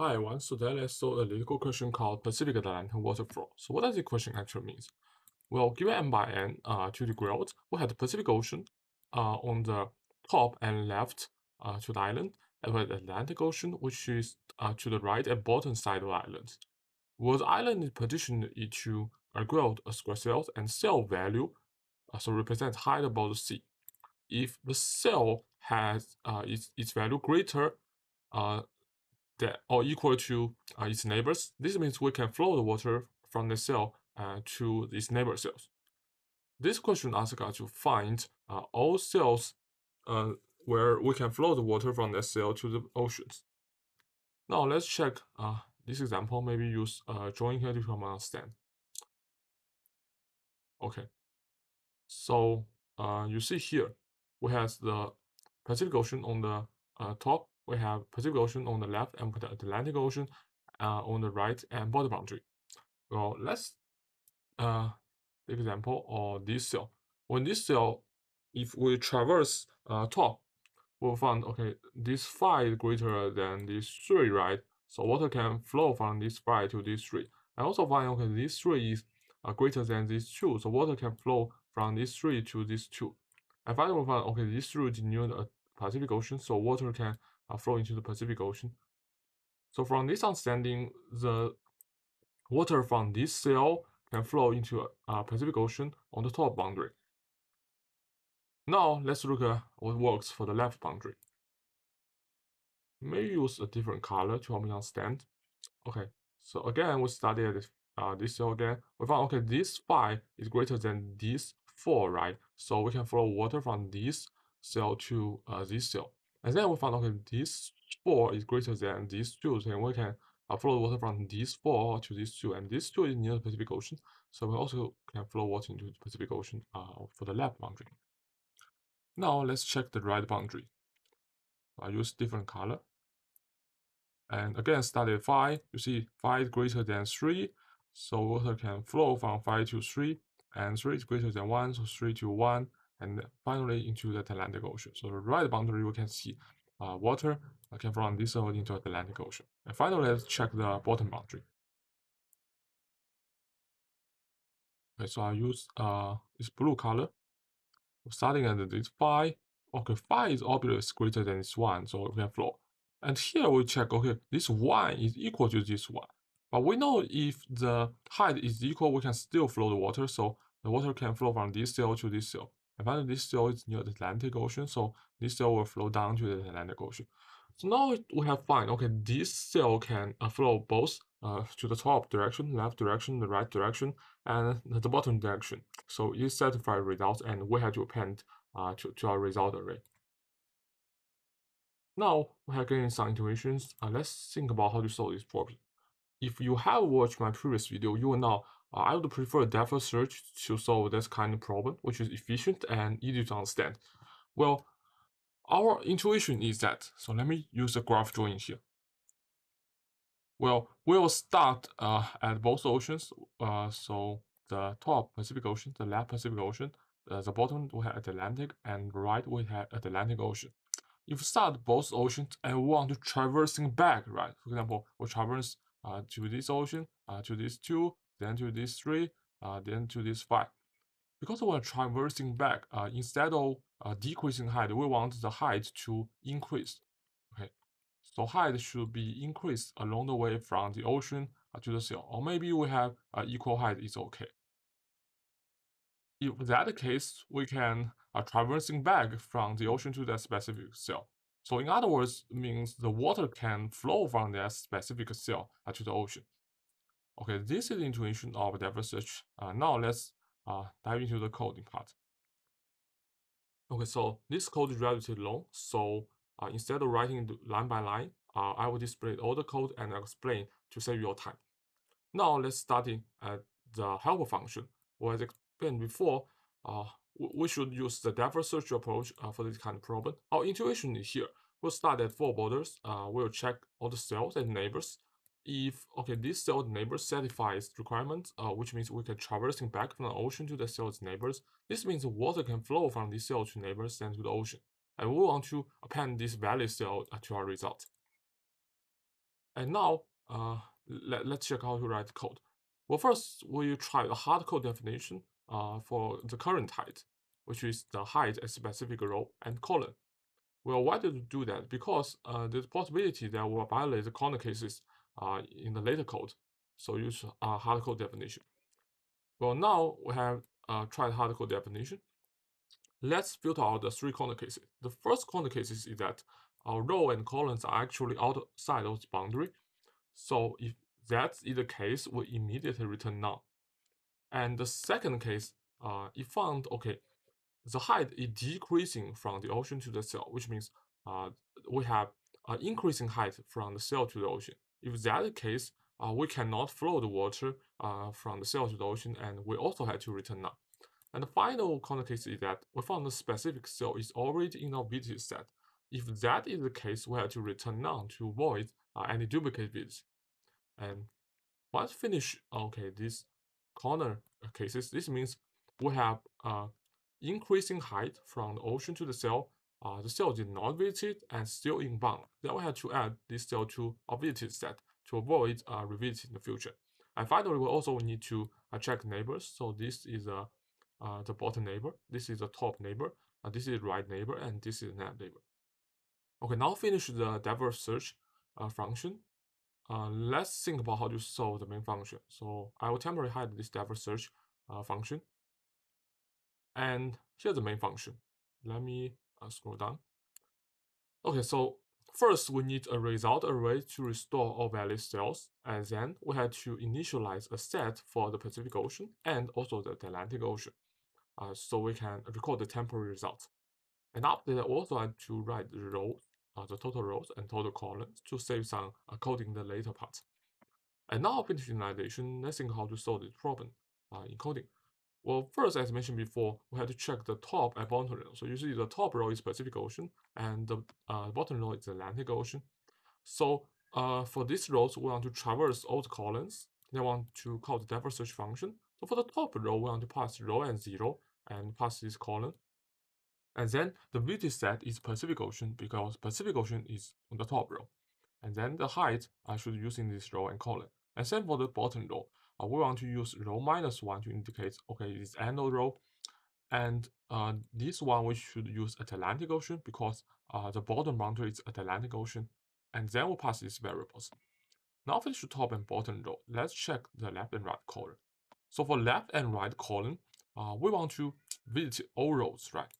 Hi everyone, so today let's solve a LeetCode question called Pacific Atlantic water flow. So what does the question actually mean? Well, given m by n uh, to the ground, we have the Pacific Ocean uh, on the top and left uh, to the island, and we the Atlantic Ocean, which is uh, to the right and bottom side of the island. Well, the island is partitioned into a ground, a square cells, and cell value, uh, so represent height above the sea. If the cell has uh, its, its value greater uh, that are equal to uh, its neighbors. This means we can flow the water from the cell uh, to its neighbor cells. This question asks us to find uh, all cells uh, where we can flow the water from the cell to the oceans. Now let's check uh, this example, maybe use uh, drawing here to help understand. Okay, so you see here, we have the Pacific Ocean on the top we have Pacific Ocean on the left and the Atlantic Ocean uh, on the right and border boundary. Well, let's uh, example of this cell. When this cell, if we traverse uh, top, we'll find, okay, this 5 is greater than this 3, right? So water can flow from this 5 to this 3. I also find, okay, this 3 is uh, greater than this 2, so water can flow from this 3 to this 2. And finally, find, okay, this 3 is near the Pacific Ocean, so water can uh, flow into the Pacific Ocean. So from this understanding, the water from this cell can flow into uh, Pacific Ocean on the top boundary. Now let's look at what works for the left boundary. May use a different color to help me understand. Okay, so again we studied uh, this cell again. We found okay this five is greater than this four, right? So we can flow water from this cell to uh, this cell. And then we found, okay, this 4 is greater than these 2, so we can uh, flow water from this 4 to this 2, and this 2 is near the Pacific Ocean, so we also can flow water into the Pacific Ocean uh, for the left boundary. Now let's check the right boundary. I use different color. And again, start at 5. You see 5 is greater than 3, so water can flow from 5 to 3, and 3 is greater than 1, so 3 to 1, and finally into the Atlantic Ocean. So the right boundary, we can see uh, water can from this zone into Atlantic Ocean. And finally, let's check the bottom boundary. Okay, so I use uh, this blue color. Starting at this 5. Okay, 5 is obviously greater than this 1, so we can flow. And here we check, okay, this 1 is equal to this 1. But we know if the height is equal, we can still flow the water, so the water can flow from this cell to this cell. Found this cell is near the Atlantic Ocean, so this cell will flow down to the Atlantic Ocean. So now we have found, okay, this cell can uh, flow both uh, to the top direction, left direction, the right direction, and the bottom direction. So it satisfies results, and we have to append uh, to, to our result array. Now we have gained some intuitions. Uh, let's think about how to solve this problem. If you have watched my previous video, you will know I would prefer depth search to solve this kind of problem, which is efficient and easy to understand. Well, our intuition is that, so let me use a graph drawing here. Well, we'll start uh, at both oceans. Uh, so the top Pacific Ocean, the left Pacific Ocean, uh, the bottom we have Atlantic, and right we have Atlantic Ocean. If we start both oceans and want to traversing back, right? For example, we traverse uh, to this ocean, uh, to these two, then to this 3, uh, then to this 5. Because we're traversing back, uh, instead of uh, decreasing height, we want the height to increase. Okay, so height should be increased along the way from the ocean uh, to the sea, or maybe we have uh, equal height is okay. If that case, we can uh, traversing back from the ocean to that specific cell. So in other words, means the water can flow from that specific cell uh, to the ocean. Okay, this is the intuition of depth search. Uh, now let's uh, dive into the coding part. Okay, so this code is relatively long. So uh, instead of writing line by line, uh, I will display all the code and explain to save your time. Now let's start at the helper function. As explained before, uh, we should use the depth search approach uh, for this kind of problem. Our intuition is here. We'll start at four borders. Uh, we'll check all the cells and neighbors if okay this cell neighbor satisfies requirements, uh, which means we can traversing back from the ocean to the cell's neighbors. This means water can flow from this cell to neighbors and to the ocean. And we want to append this valid cell uh, to our result. And now, uh, let, let's check how to write code. Well, first, we'll try the hard code definition uh, for the current height, which is the height at specific row and column. Well, why did we do that? Because uh, there's possibility that we'll violate the corner cases uh, in the later code. So use uh, hard code definition. Well, now we have uh, tried hard code definition. Let's filter out the three corner cases. The first corner case is that our row and columns are actually outside of the boundary. So if that is the case, we immediately return none. And the second case, uh, it found, okay, the height is decreasing from the ocean to the cell, which means uh, we have an increasing height from the cell to the ocean. If that is the case, uh, we cannot flow the water uh, from the cell to the ocean, and we also had to return none. And the final corner case is that we found the specific cell is already in our VT set. If that is the case, we have to return none to avoid uh, any duplicate bits. And once finish, okay, these corner cases, this means we have uh, increasing height from the ocean to the cell. Uh, the cell did not visit and still in bound. Then we have to add this cell to our visited set to avoid uh, revisiting in the future. And finally, we also need to uh, check neighbors. So this is uh, uh, the bottom neighbor, this is the top neighbor, uh, this is right neighbor, and this is net neighbor. Okay, now finish the diverse search uh, function. Uh, let's think about how to solve the main function. So I will temporarily hide this diverse search uh, function. And here's the main function. Let me uh, scroll down. Okay, so first we need a result array to restore all valid cells, and then we have to initialize a set for the Pacific Ocean and also the Atlantic Ocean, uh, so we can record the temporary results. And after that, also have to write the rows, uh, the total rows and total columns to save some uh, coding the later parts. And now finish initialization, let's think how to solve this problem uh, in coding. Well, first, as mentioned before, we have to check the top and bottom row. So usually the top row is Pacific Ocean and the uh, bottom row is Atlantic Ocean. So uh, for these rows, we want to traverse all the columns. Then want to call the diverse search function. So for the top row, we want to pass row and zero and pass this column. And then the VT set is Pacific Ocean because Pacific Ocean is on the top row. And then the height I should use in this row and column. And same for the bottom row uh, we want to use row minus one to indicate, okay, it's end row. And uh, this one, we should use Atlantic Ocean because uh, the bottom boundary is Atlantic Ocean. And then we'll pass these variables. Now finish the top and bottom row. Let's check the left and right column. So for left and right column, uh, we want to visit all rows, right?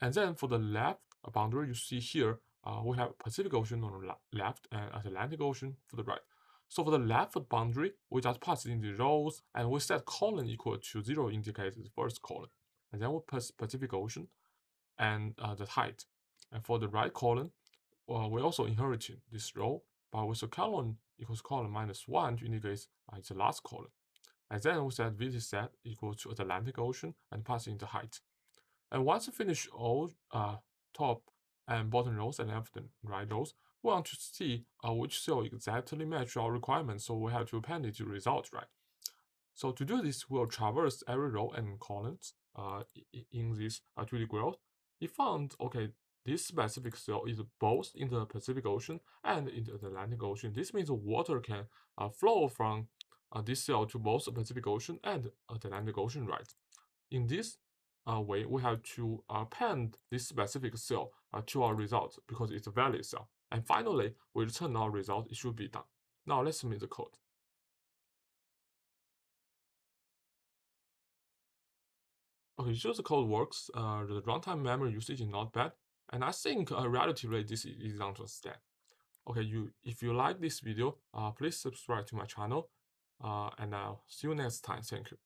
And then for the left boundary, you see here, uh, we have Pacific Ocean on the left and Atlantic Ocean for the right. So for the left boundary, we just pass in the rows and we set column equal to zero indicates the first column. And then we pass Pacific Ocean and uh, the height. And for the right column, uh, we also inherit this row, but with a column equals column minus one to indicate uh, the last column. And then we set VT set equal to Atlantic Ocean and pass in the height. And once we finish all uh, top and bottom rows and left and right rows, want to see uh, which cell exactly match our requirements, so we have to append it to result, right? So to do this, we'll traverse every row and columns uh, in this uh, 2D graph. It found, okay, this specific cell is both in the Pacific Ocean and in the Atlantic Ocean. This means water can uh, flow from uh, this cell to both the Pacific Ocean and Atlantic Ocean, right? In this uh, way, we have to append this specific cell uh, to our result because it's a valid cell. And finally, we return our result, it should be done. Now let's submit the code. Okay, so the code works. Uh, the runtime memory usage is not bad. And I think uh, relatively this is easy to understand. Okay, you if you like this video, uh, please subscribe to my channel. Uh, and I'll see you next time. Thank you.